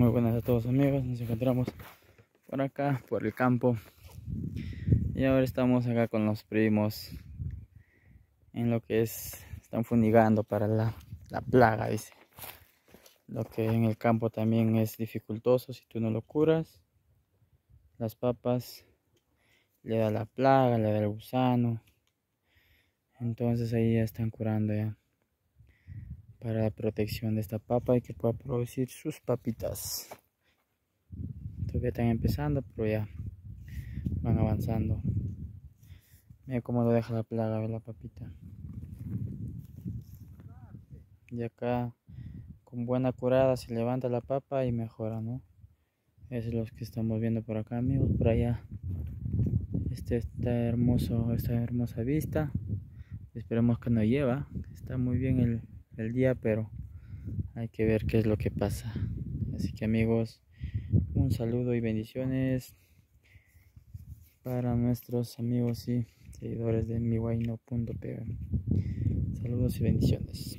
Muy buenas a todos amigos, nos encontramos por acá, por el campo. Y ahora estamos acá con los primos en lo que es, están funigando para la, la plaga, dice. Lo que en el campo también es dificultoso si tú no lo curas las papas le da la plaga, le da el gusano. Entonces ahí ya están curando ya para la protección de esta papa y que pueda producir sus papitas. Todavía están empezando, pero ya van avanzando. Mira cómo lo deja la plaga de la papita. Y acá con buena curada se levanta la papa y mejora, ¿no? Es lo que estamos viendo por acá, amigos, por allá. Este está hermoso, esta hermosa vista. Esperemos que no lleva. Está muy bien el, el día, pero hay que ver qué es lo que pasa. Así que amigos, un saludo y bendiciones para nuestros amigos y seguidores de miwaino.pm. Saludos y bendiciones.